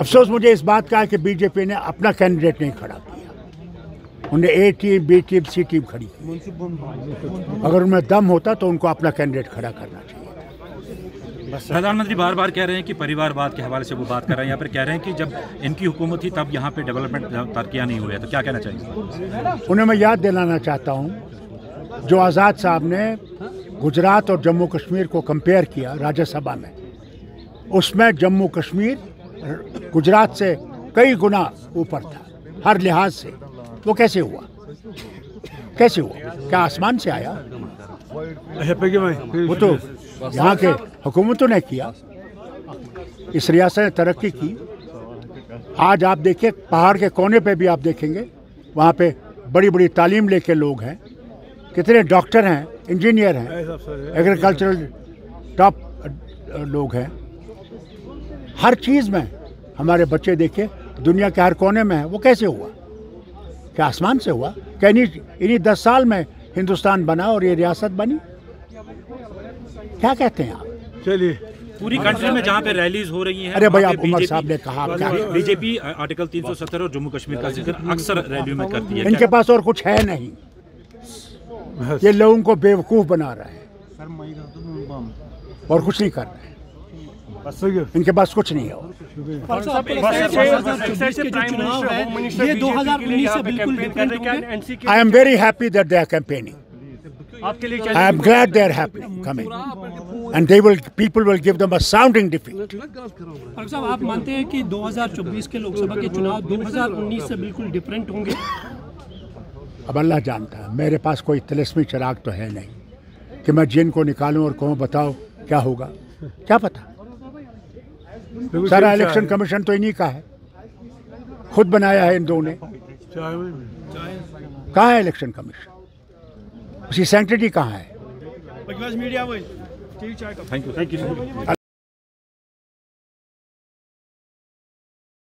अफसोस मुझे इस बात का है कि बीजेपी ने अपना कैंडिडेट नहीं खड़ा किया। उन्हें A team B team C team खड़ी अगर उनमें दम होता तो उनको अपना कैंडिडेट खड़ा करना चाहिए प्रधानमंत्री बार बार कह रहे हैं कि परिवारवाद के हवाले से वो बात कर रहे हैं। यहाँ पर कह रहे हैं कि जब इनकी हुकूमत थी तब यहाँ पे डेवलपमेंट तरक्कियाँ नहीं हुए तो क्या कहना चाहिए उन्हें मैं याद दिलाना चाहता हूँ जो आज़ाद साहब ने गुजरात और जम्मू कश्मीर को कंपेयर किया राज्यसभा में उसमें जम्मू कश्मीर गुजरात से कई गुना ऊपर था हर लिहाज से। वो कैसे हुआ? कैसे हुआ? क्या आसमान से आया? वो तो यहाँ के हुकूमतों ने किया। इस रियासत ने तरक्की की। आज आप देखिए पहाड़ के कोने पे भी आप देखेंगे वहाँ पे बड़ी बड़ी तालीम लेके लोग हैं। कितने डॉक्टर हैं इंजीनियर हैं। एग्रीकल्चरल टॉप लोग हैं। हर चीज़ में हमारे बच्चे देखे दुनिया के हर कोने में है। वो कैसे हुआ? क्या आसमान से हुआ? क्या इन्हीं इन्हीं दस साल में हिंदुस्तान बना और ये रियासत बनी? क्या कहते हैं आप? चलिए। पूरी कंट्री में जहाँ पे रैलीज हो रही हैं अरे भाई, आप उमर साहब ने कहा, क्या- बीजेपी आर्टिकल 370 और जम्मू कश्मीर का ज़िक्र अक्सर रैलियों में करती है। इनके पास और कुछ है नहीं। ये लोगों को बेवकूफ़ बना रहे हैं। और कुछ नहीं कर रहे हैं। इनके पास कुछ नहीं है और। ये 2019 से बिल्कुल डिफरेंट होंगे I am very happy that they are campaigning. आपके लिए I am glad they are happy coming, and they will people will give them a sounding defeat. साहब आप मानते हैं कि 2024 के लोकसभा के चुनाव 2019 से बिल्कुल डिफरेंट होंगे अब अल्लाह जानता है मेरे पास कोई तिलस्मी चिराग तो है नहीं कि मैं जिन को निकालूं और कहूँ बताओ क्या होगा क्या पता? सारा इलेक्शन कमीशन तो इन्हीं का है। खुद बनाया है इन दो ने। कहाँ है इलेक्शन कमीशन उसकी सेंटिटी कहाँ है? Thank you